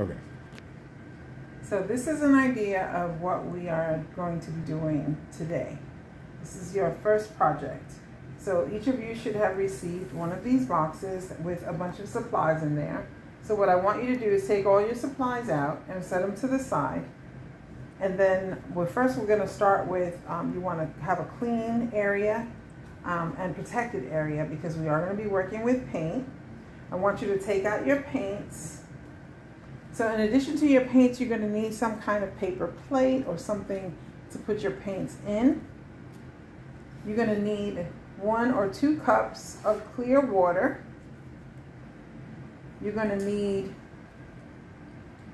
Okay. So this is an idea of what we are going to be doing today. This is your first project. So each of you should have received one of these boxes with a bunch of supplies in there. So what I want you to do is take all your supplies out and set them to the side. And then, well, first we're gonna start with, um, you wanna have a clean area um, and protected area because we are gonna be working with paint. I want you to take out your paints. So in addition to your paints, you're gonna need some kind of paper plate or something to put your paints in. You're gonna need one or two cups of clear water. You're gonna need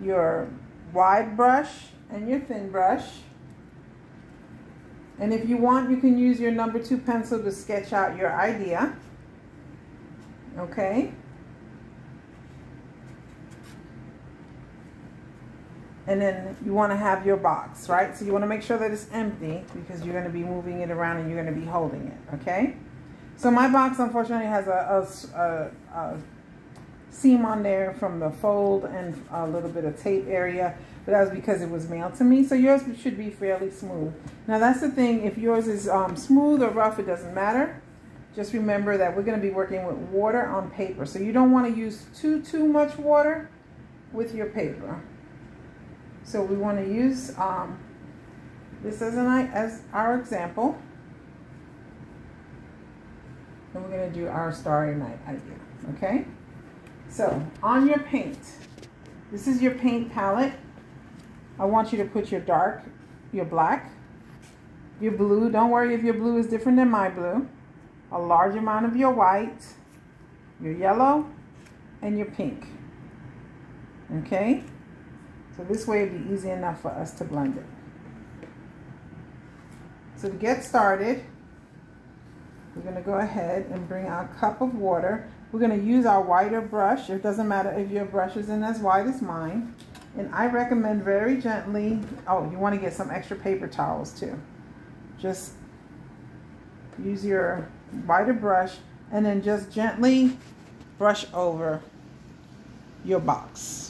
your wide brush and your thin brush. And if you want, you can use your number two pencil to sketch out your idea. Okay. And then you want to have your box, right? So you want to make sure that it's empty because you're going to be moving it around and you're going to be holding it, okay? So my box, unfortunately, has a, a, a, a seam on there from the fold and a little bit of tape area but that was because it was mailed to me. So yours should be fairly smooth. Now that's the thing, if yours is um, smooth or rough, it doesn't matter. Just remember that we're gonna be working with water on paper. So you don't wanna use too, too much water with your paper. So we wanna use um, this as, an, as our example. And we're gonna do our Starry Night idea, okay? So on your paint, this is your paint palette. I want you to put your dark, your black, your blue. Don't worry if your blue is different than my blue. A large amount of your white, your yellow, and your pink. Okay? So this way it'd be easy enough for us to blend it. So to get started, we're going to go ahead and bring our cup of water. We're going to use our whiter brush. It doesn't matter if your brush isn't as wide as mine. And I recommend very gently, oh, you want to get some extra paper towels too. Just use your whiter brush and then just gently brush over your box.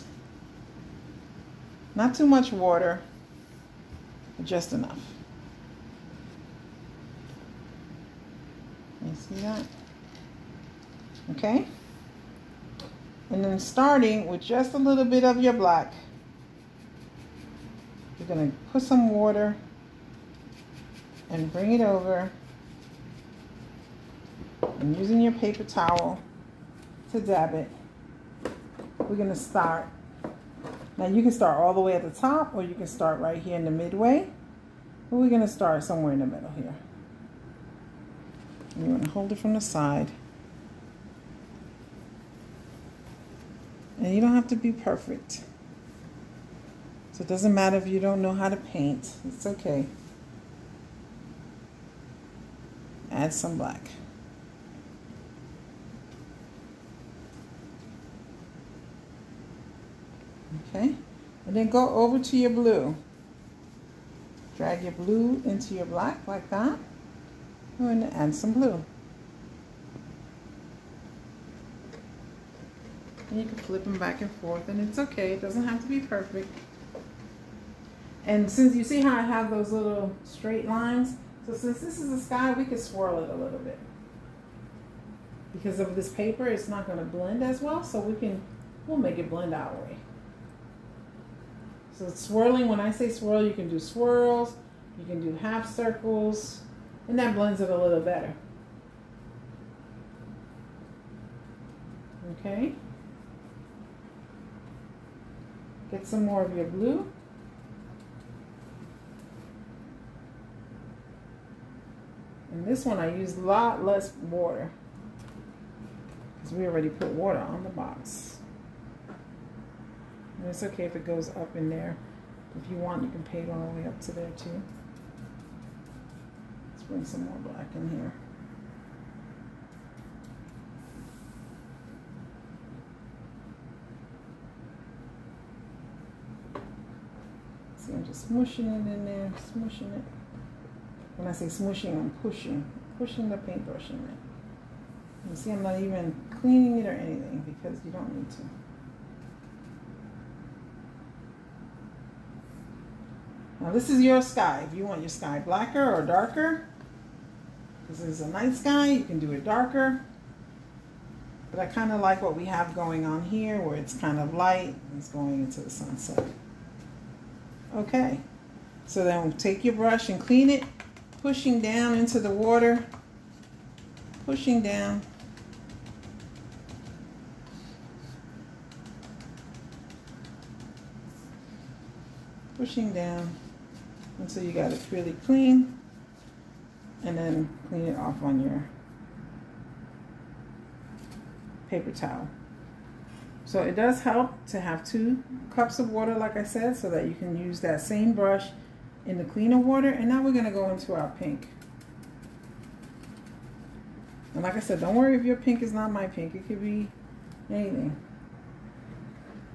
Not too much water, just enough. You see that? Okay? And then starting with just a little bit of your black, you're going to put some water and bring it over and using your paper towel to dab it. We're going to start. Now you can start all the way at the top or you can start right here in the midway. But we're going to start somewhere in the middle here. And you want to hold it from the side. And you don't have to be perfect. So it doesn't matter if you don't know how to paint. It's okay. Add some black. Okay. And then go over to your blue. Drag your blue into your black like that. And add some blue. And you can flip them back and forth and it's okay. It doesn't have to be perfect. And since you see how I have those little straight lines, so since this is the sky, we could swirl it a little bit. Because of this paper, it's not going to blend as well, so we can, we'll make it blend our way. So swirling, when I say swirl, you can do swirls, you can do half circles, and that blends it a little better. Okay. Get some more of your blue. And this one I use a lot less water because we already put water on the box. And it's okay if it goes up in there. If you want, you can paint all the way up to there too. Let's bring some more black in here. See, I'm just smushing it in there, smushing it. When I say smushing, I'm pushing, pushing the paintbrush in there. You see, I'm not even cleaning it or anything because you don't need to. Now this is your sky. If you want your sky blacker or darker, this is a night sky, you can do it darker. But I kind of like what we have going on here where it's kind of light and it's going into the sunset. Okay, so then we'll take your brush and clean it, pushing down into the water, pushing down. Pushing down until you got it really clean and then clean it off on your paper towel. So it does help to have two cups of water, like I said, so that you can use that same brush in the cleaner water. And now we're going to go into our pink. And like I said, don't worry if your pink is not my pink. It could be anything.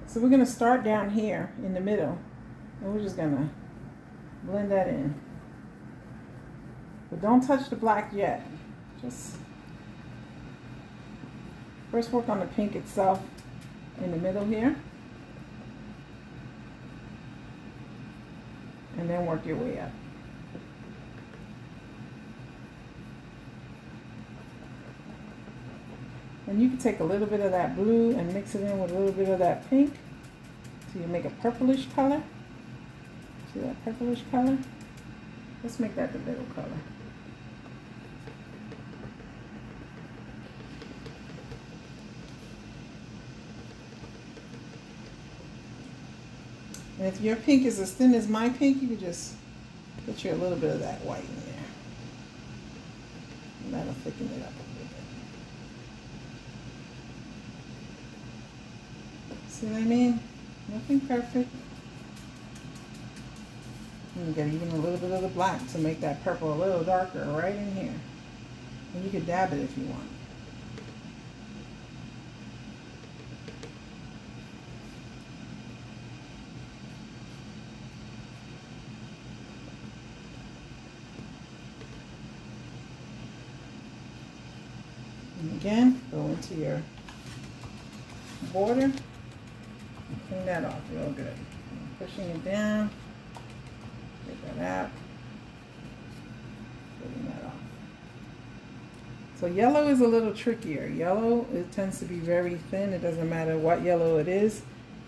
So we're going to start down here in the middle. And we're just going to blend that in. But don't touch the black yet. Just first work on the pink itself in the middle here. And then work your way up. And you can take a little bit of that blue and mix it in with a little bit of that pink. So you make a purplish color. See that purplish color? Let's make that the middle color. And if your pink is as thin as my pink, you can just put your a little bit of that white in there. And that'll thicken it up a little bit. See what I mean? Nothing perfect. Get even a little bit of the black to make that purple a little darker right in here. And you can dab it if you want. And again, go into your border and clean that off real good. Pushing it down, get that out, putting that off. So yellow is a little trickier. Yellow, it tends to be very thin. It doesn't matter what yellow it is.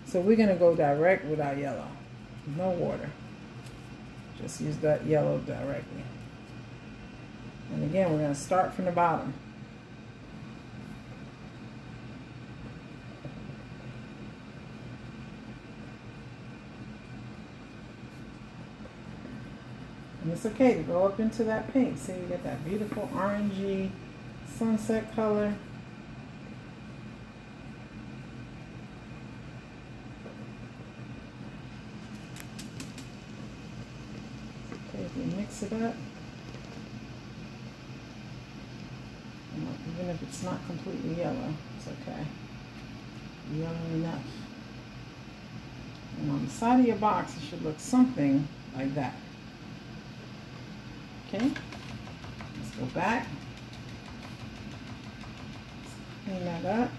So we're going to go direct with our yellow. No water. Just use that yellow directly. And again, we're going to start from the bottom. And it's okay to go up into that pink. See, you get that beautiful orangey sunset color. Okay, you mix it up. Even if it's not completely yellow, it's okay. Yellow enough. And on the side of your box, it should look something like that. Okay, let's go back. Clean that up.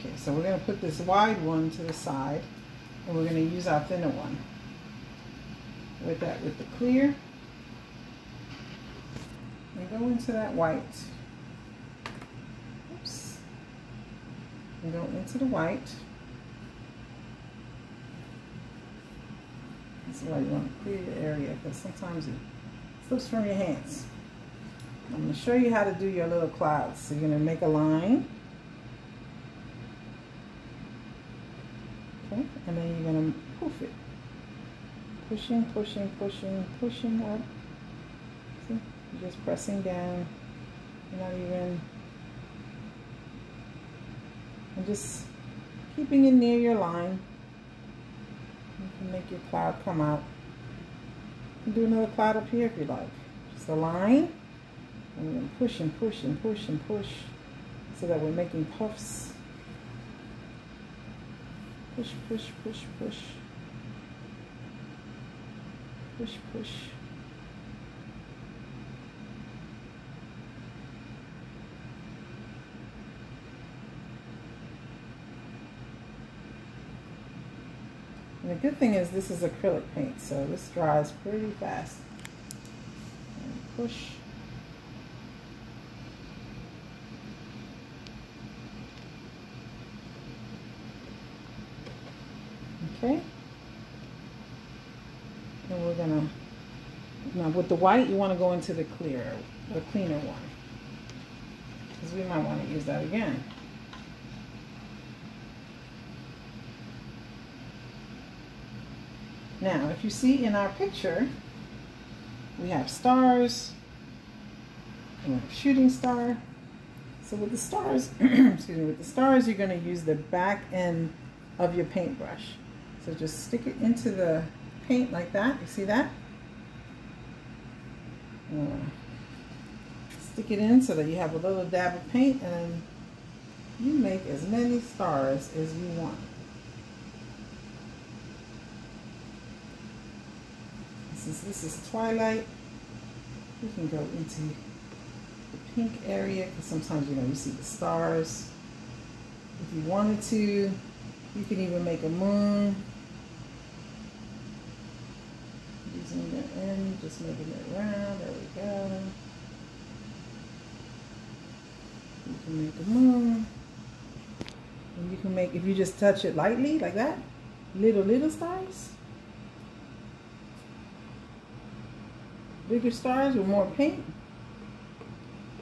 Okay, so we're going to put this wide one to the side and we're going to use our thinner one. With that, with the clear, and go into that white. and go into the white. That's why you want to clear the area because sometimes it slips from your hands. I'm going to show you how to do your little clouds. So you're going to make a line. Okay, and then you're going to poof it. Pushing, pushing, pushing, pushing up. See? You're just pressing down. You're not even and just keeping it near your line. Can make your cloud come out. Do another cloud up here if you like. Just a line. And then push and push and push and push so that we're making puffs. Push, push, push, push. Push, push. The good thing is this is acrylic paint, so this dries pretty fast. And push. Okay. And we're gonna, now with the white, you wanna go into the clear, the cleaner one. Because we might wanna use that again. Now, if you see in our picture, we have stars, and a shooting star. So with the stars, excuse me, with the stars, you're gonna use the back end of your paintbrush. So just stick it into the paint like that. You see that? Uh, stick it in so that you have a little dab of paint and you make as many stars as you want. Since this is twilight, we can go into the pink area because sometimes you know you see the stars. If you wanted to, you can even make a moon using the end, just moving it around. There we go. You can make a moon. And you can make, if you just touch it lightly like that, little, little stars. Bigger stars with more paint.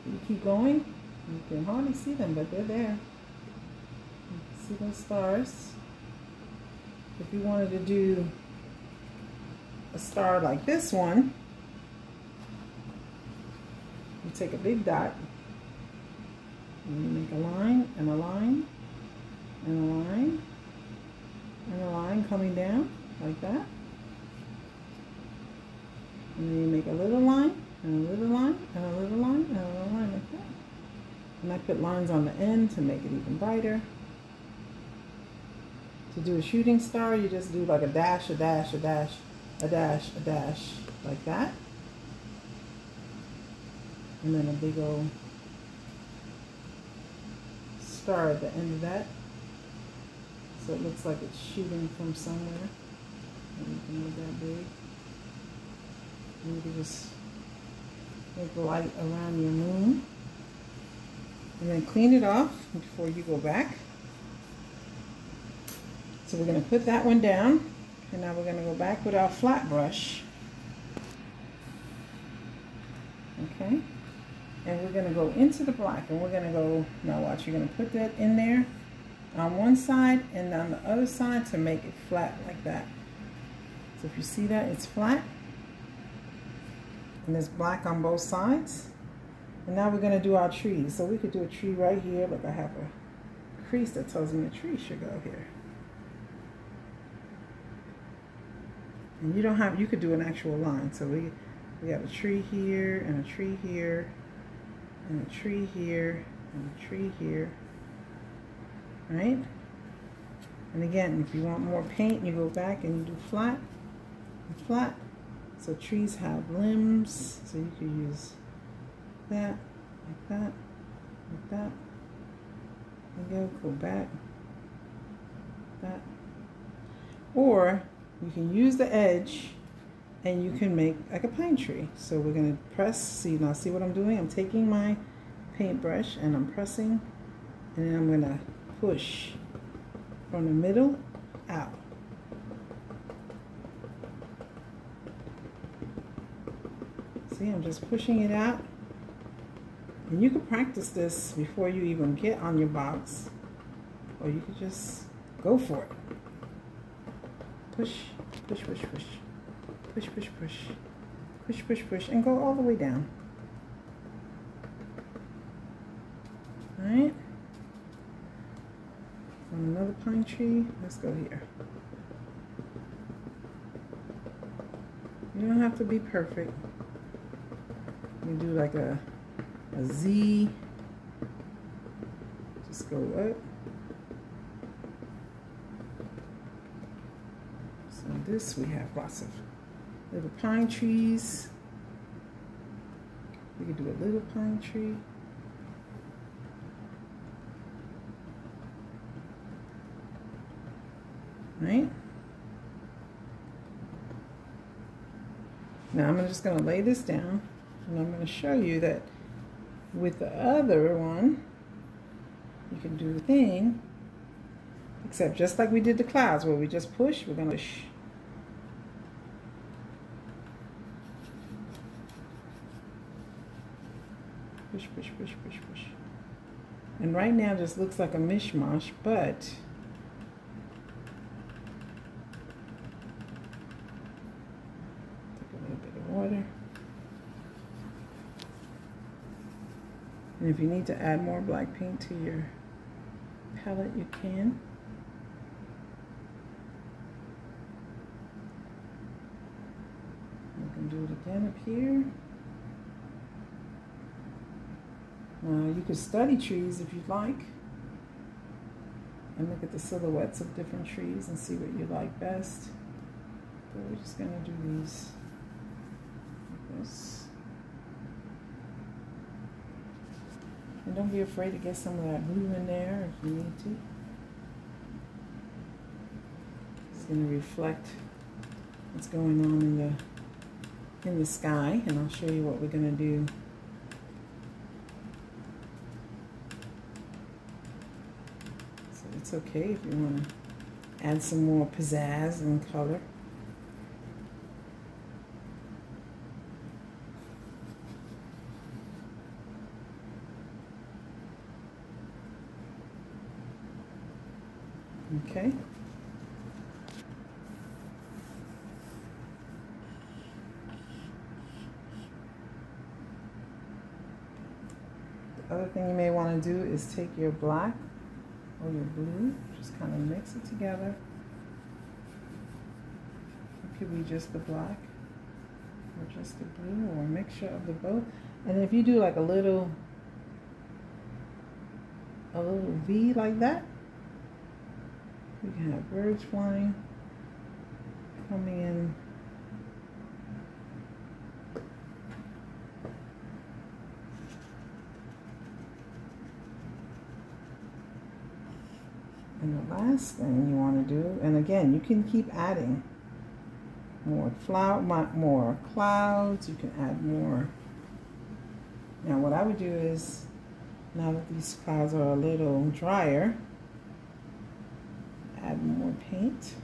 You keep going. You can hardly see them, but they're there. see those stars. If you wanted to do a star like this one, you take a big dot and you make a line and a line and a line and a line coming down like that. And then you make a little line and a little line and a little line and a little line like that. And I put lines on the end to make it even brighter. To do a shooting star, you just do like a dash, a dash, a dash, a dash, a dash, like that. And then a big old star at the end of that. So it looks like it's shooting from somewhere. Make that big. You just make light around your moon. And then clean it off before you go back. So we're going to put that one down. And now we're going to go back with our flat brush. Okay. And we're going to go into the black. And we're going to go, now watch, you're going to put that in there on one side and on the other side to make it flat like that. So if you see that, it's flat. And there's black on both sides. And now we're going to do our trees. So we could do a tree right here. Look, I have a crease that tells me a tree should go here. And you don't have, you could do an actual line. So we, we got a tree here and a tree here and a tree here and a tree here. Right? And again, if you want more paint, you go back and you do flat and flat. So trees have limbs, so you could use that, like that, like that. There go, go back, that. Or you can use the edge and you can make like a pine tree. So we're gonna press, see now see what I'm doing? I'm taking my paintbrush and I'm pressing and then I'm gonna push from the middle out. See, I'm just pushing it out. And you can practice this before you even get on your box. Or you could just go for it. Push, push, push, push. Push, push, push. Push, push, push. And go all the way down. Alright. Another pine tree. Let's go here. You don't have to be perfect do like a, a Z. Just go up. So this we have lots of little pine trees. We can do a little pine tree. Right? Now I'm just going to lay this down and I'm going to show you that with the other one, you can do the thing, except just like we did the clouds where we just push, we're going to push. Push, push, push, push, push. And right now this looks like a mishmash, but take a little bit of water. And if you need to add more black paint to your palette, you can. You can do it again up here. Now you could study trees if you'd like and look at the silhouettes of different trees and see what you like best. But we're just going to do these like this. And don't be afraid to get some of that blue in there if you need to. It's going to reflect what's going on in the in the sky and I'll show you what we're going to do. So it's okay if you want to add some more pizzazz and color. Okay. The other thing you may want to do is take your black or your blue, just kind of mix it together. It could be just the black or just the blue or a mixture of the both. And if you do like a little a little V like that, you can have birds flying, coming in. And the last thing you want to do, and again, you can keep adding more flower, more clouds. You can add more. Now, what I would do is, now that these clouds are a little drier, add more paint.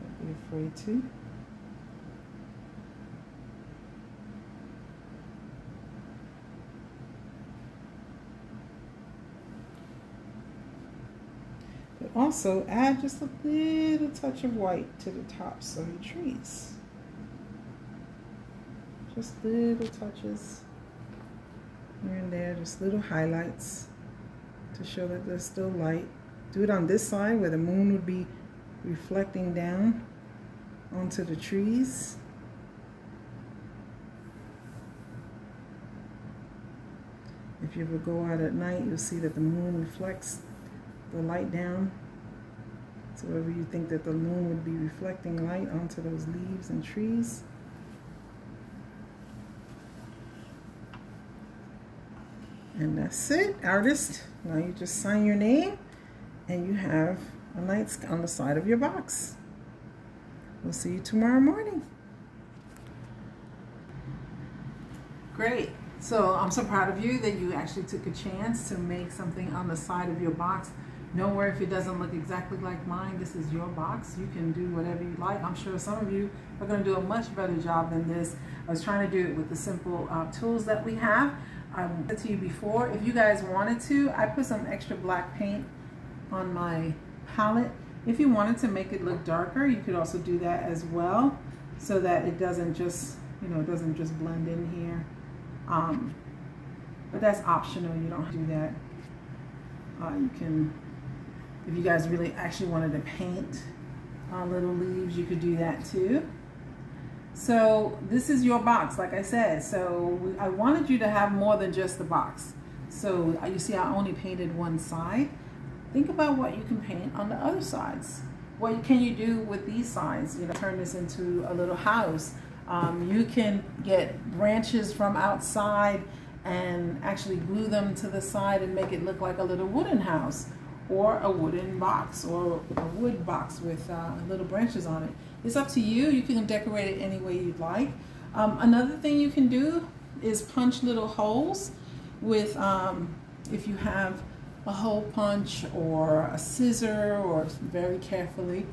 Don't be afraid to. Also add just a little touch of white to the tops of your trees. Just little touches here and there, just little highlights to show that there's still light. Do it on this side where the moon would be reflecting down onto the trees. If you ever go out at night, you'll see that the moon reflects the light down. So wherever you think that the moon would be reflecting light onto those leaves and trees, And that's it, artist. Now you just sign your name and you have a night on the side of your box. We'll see you tomorrow morning. Great. So I'm so proud of you that you actually took a chance to make something on the side of your box. Don't worry if it doesn't look exactly like mine. This is your box. You can do whatever you like. I'm sure some of you are going to do a much better job than this. I was trying to do it with the simple uh, tools that we have. I said to you before, if you guys wanted to, I put some extra black paint on my palette. If you wanted to make it look darker, you could also do that as well so that it doesn't just, you know, it doesn't just blend in here. Um, but that's optional, you don't do that. Uh, you can, if you guys really actually wanted to paint little leaves, you could do that too. So this is your box, like I said. So I wanted you to have more than just the box. So you see I only painted one side. Think about what you can paint on the other sides. What can you do with these sides? You know, turn this into a little house. Um, you can get branches from outside and actually glue them to the side and make it look like a little wooden house. Or a wooden box or a wood box with uh, little branches on it. It's up to you. You can decorate it any way you'd like. Um, another thing you can do is punch little holes with, um, if you have a hole punch or a scissor or very carefully,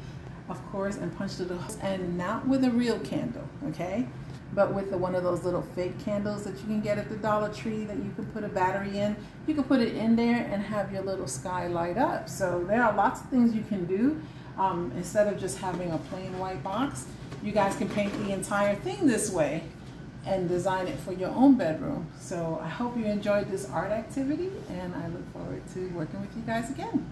of course, and punch little holes. And not with a real candle, okay? But with one of those little fake candles that you can get at the Dollar Tree that you can put a battery in, you can put it in there and have your little sky light up. So there are lots of things you can do. Um, instead of just having a plain white box, you guys can paint the entire thing this way and design it for your own bedroom. So I hope you enjoyed this art activity and I look forward to working with you guys again.